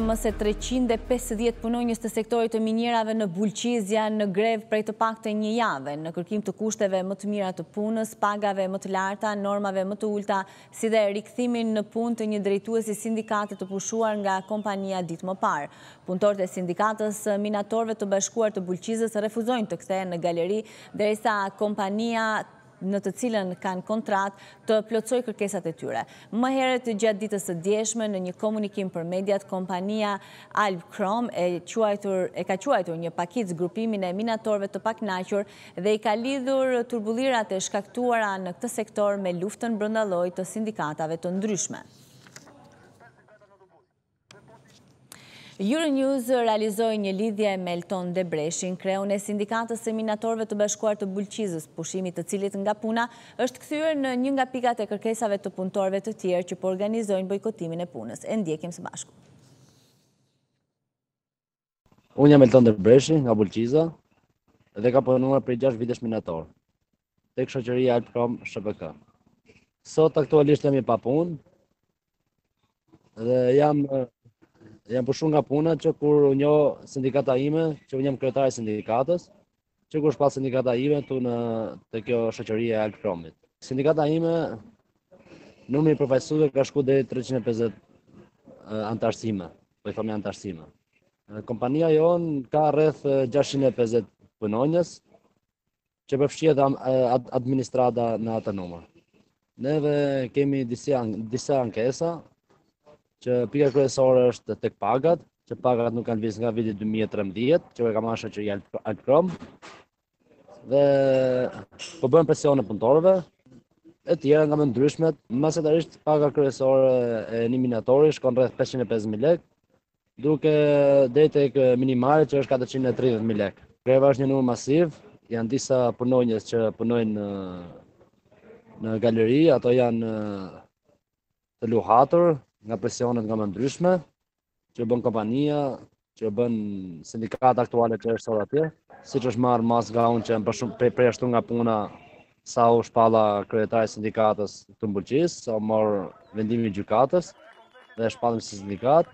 Më se treqind e pesëdhjetë punonjës të sektorit të minierave në Bulqizë janë në grevë prej të paktën një jave, në kërkim të kushteve më të mira të punës, pagave më të larta, normave më të ulëta, si dhe rikthimin në punë të një drejtuesi sindikate të pushuar nga kompania ditë më parë. Punëtorët e Sindikatës së Minatorëve të Bashkuar të Bulqizës refuzojnë të kthehen në galeri, derisa kompania në të cilën kanë kontratë, të plotësojë kërkesat e tyre. Më herët gjatë ditës së djeshme në një komunikim për mediat, kompania Albkrom e ka quajtur një pakicë grupimin e minatorëve të pakënaqur dhe i ka lidhur turbullirat e shkaktuara në këtë sektor me luftën brenda llojit të sindikatave të ndryshme. Euronews realizoi një lidhje me Elton Debreshin, kreun e Sindikatës së Minatorëve të Bashkuar të Bulqizës, pushimi i të cilit nga puna është kthyer në një nga pikat e kërkesave të punëtorëve të tjerë që po organizojnë bojkotimin e punës. E ndjekim së bashku. Unë jam Elton Debreshi nga Bulqiza dhe kam punuar prej 6 vitesh minator tek shoqëria Albkrom SHPK. Sot aktualisht jam i papunë dhe jam jam pushu nga puna që kur u njoh sindikata ime, që unë jam kryetar i sindikatës, Që kur u shpall sindikata ime ktu në te kjo shoqëri e Albkromit. Sindikata ime numri i përfaqësuesve ka shku deri 350 antarësime, po i thomi antarësime. Kompania jonë ka rreth 650 punonjës, që përfshirë dhe administrata në atë numër. Neve kemi disa ankesa, që pika kryesore është tek pagat, që pagat nuk kanë lëviz nga viti 2013, që e ka marr shoqëria Albkrom, dhe po bëhen presione punëtorëve, e tjera nga më të ndryshmet, mesatarisht paga kryesore e një minatori, shkon rreth 505.000 lek, Duke deri tek minimale që është 430 mijë lekë. Greva është një numër masiv, janë disa punonjës që punojnë në në galeri, ato janë të luhatur nga presionet nga më të ndryshme, që u bën kompania, që u bën sindikata aktuale që është sot atje, siç është marrë masë nga unë që jam përjashtu nga puna Sa u shpalla kryetari i sindikatës në Bulqizë, sa u mor vendimi i gjykatës dhe shpallim si sindikatë.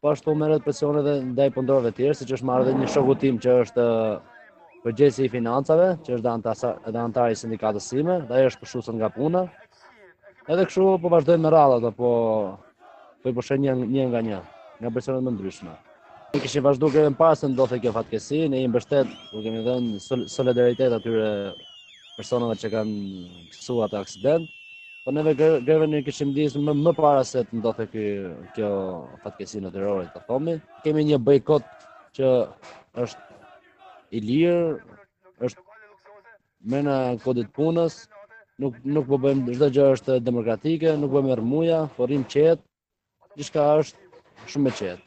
Po ashtu merren presione edhe ndaj punëtorëve të tjerë, siç është marrë edhe një shoku tim që është përgjegjësi i financave, që është edhe anëtar i sindikatës sime, dhe ai është përzu sot nga puna. Edhe kështu po vazhdojnë me radhë ata, po Po i bëhen një, një nga një, nga personat më të ndryshëm. Ne kishim vazhdu grevën pa ndodhë kjo fatkeqësi, ne i mbështet, u kemi dhënë solidaritet atyre personave që kanë pësu atë aksident, po neve grevën e kishim nisë më, më para se të ndodhte kjo, kjo fatkeqësi e terrorit të thomi. Kemi një bojkot që është i lirë, është Mrena kodit të punës, nuk nuk po bëjmë çdo gjë është demokratike, nuk bëjmë rrëmuja, po rrim qetë. Gjithçka është shumë e qetë.